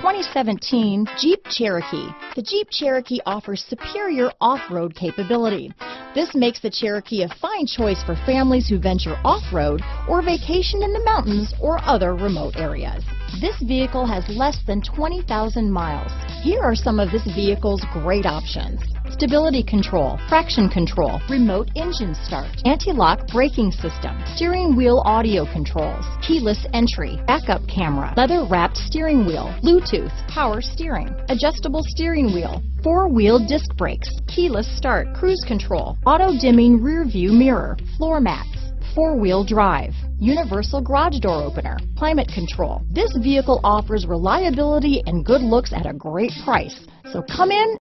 2017 Jeep Cherokee. The Jeep Cherokee offers superior off-road capability. This makes the Cherokee a fine choice for families who venture off-road or vacation in the mountains or other remote areas. This vehicle has less than 20,000 miles. Here are some of this vehicle's great options. Stability control, traction control, remote engine start, anti-lock braking system, steering wheel audio controls, keyless entry, backup camera, leather wrapped steering wheel, Bluetooth, power steering, adjustable steering wheel, four-wheel disc brakes, keyless start, cruise control, auto dimming rear view mirror, floor mats, four-wheel drive, universal garage door opener, climate control. This vehicle offers reliability and good looks at a great price. So come in